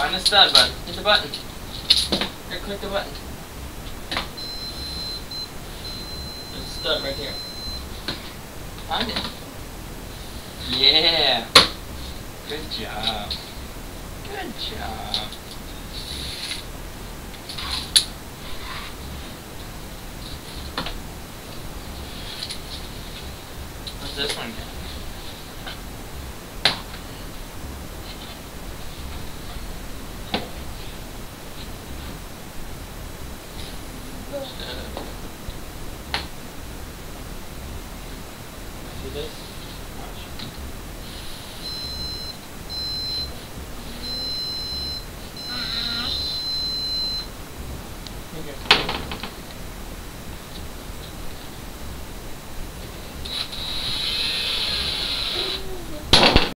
Find the stud button. Hit the button. Here, click the button. There's a stud right here. Find it. Yeah. Good job. Good job. What's this one? See this? Watch. Here you go.